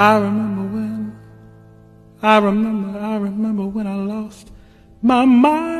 I remember when, I remember, I remember when I lost my mind.